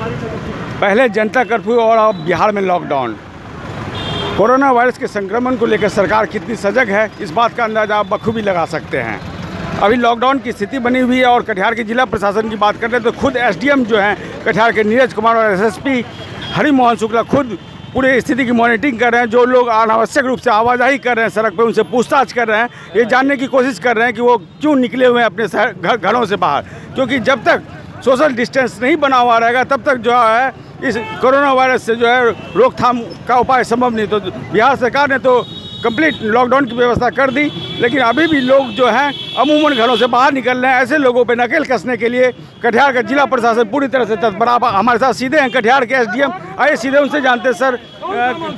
पहले जनता कर्फ्यू और अब बिहार में लॉकडाउन। कोरोना वायरस के संक्रमण को लेकर सरकार कितनी सजग है, इस बात का अंदाज़ा आप बखूबी लगा सकते हैं। अभी लॉकडाउन की स्थिति बनी हुई है और कटिहार के जिला प्रशासन की बात करें तो खुद एसडीएम जो हैं, कटिहार के नीरज कुमार और एसएसपी हरिमोहन शुक्ला खुद पूरी स्थिति की मॉनिटरिंग कर रहे हैं, जो लोग अनावश्यक रूप से आवाजाही कर रहे हैं सड़क पर उनसे पूछताछ कर रहे हैं। ये जानने की कोशिश कर रहे हैं कि वो क्यों निकले हुए हैं अपने घर, घरों से बाहर, क्योंकि जब तक सोशल डिस्टेंस नहीं बना हुआ रहेगा, तब तक जो है, इस कोरोना वायरस से जो है, रोकथाम का उपाय संभव नहीं। तो बिहार सरकार ने तो कंप्लीट लॉकडाउन की व्यवस्था कर दी, लेकिन अभी भी लोग जो हैं, अमूमन घरों से बाहर निकल रहे हैं। ऐसे लोगों पे नकेल कसने के लिए कटिहार का जिला प्रशासन पूरी तरह से तत्पर हमारे साथ सीधे हैं कटिहार के एसडीएम। आइए, सीधे उनसे जानते हैं, सर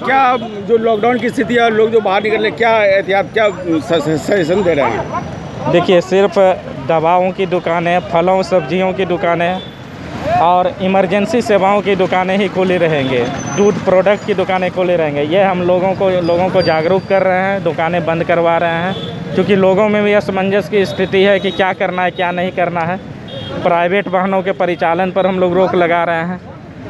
क्या जो लॉकडाउन की स्थिति है लोग जो बाहर निकल रहे क्या एहतियात, क्या सजेशन दे रहे हैं? देखिए, सिर्फ़ दवाओं की दुकानें फलों, सब्जियों की दुकानें और इमरजेंसी सेवाओं की दुकानें ही खुली रहेंगे। दूध प्रोडक्ट की दुकानें खुली रहेंगे। ये हम लोगों को लोगों को जागरूक कर रहे हैं, दुकानें बंद करवा रहे हैं, क्योंकि लोगों में भी असमंजस की स्थिति है कि क्या करना है, क्या नहीं करना है। प्राइवेट वाहनों के परिचालन पर हम लोग रोक लगा रहे हैं।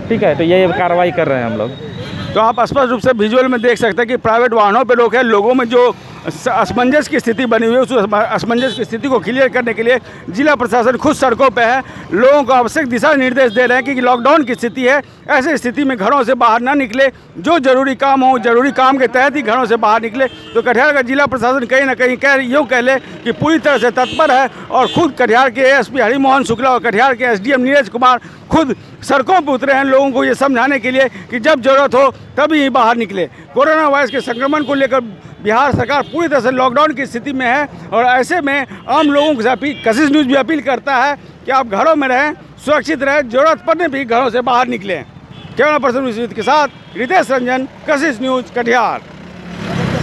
ठीक है तो ये कार्रवाई कर रहे हैं हम लोग। तो आप स्पष्ट रूप से विजुअल में देख सकते हैं कि प्राइवेट वाहनों पर रोक है। लोगों में जो असमंजस की स्थिति बनी हुई है, उस असमंजस की स्थिति को क्लियर करने के लिए जिला प्रशासन खुद सड़कों पर है। लोगों को आवश्यक दिशा निर्देश दे रहे हैं कि लॉकडाउन की स्थिति है। ऐसी स्थिति में घरों से बाहर ना निकले। जो ज़रूरी काम हो, ज़रूरी काम के तहत ही घरों से बाहर निकले। तो कटिहार का जिला प्रशासन कहीं ना कहीं कह, यूँ कह ले कि पूरी तरह से तत्पर है और खुद कटिहार के एसपी हरिमोहन शुक्ला और कटिहार के एसडीएम नीरज कुमार खुद सड़कों पर उतरे हैं लोगों को ये समझाने के लिए कि जब ज़रूरत हो तभी ही बाहर निकले। कोरोना वायरस के संक्रमण को लेकर बिहार सरकार पूरी तरह से लॉकडाउन की स्थिति में है और ऐसे में आम लोगों से अपील कशिश न्यूज़ भी अपील करता है कि आप घरों में रहें, सुरक्षित रहें, ज़रूरत पड़ने भी घरों से बाहर निकलें। कैमरा पर्सन के साथ रितेश रंजन, कशिश न्यूज़ कटिहार।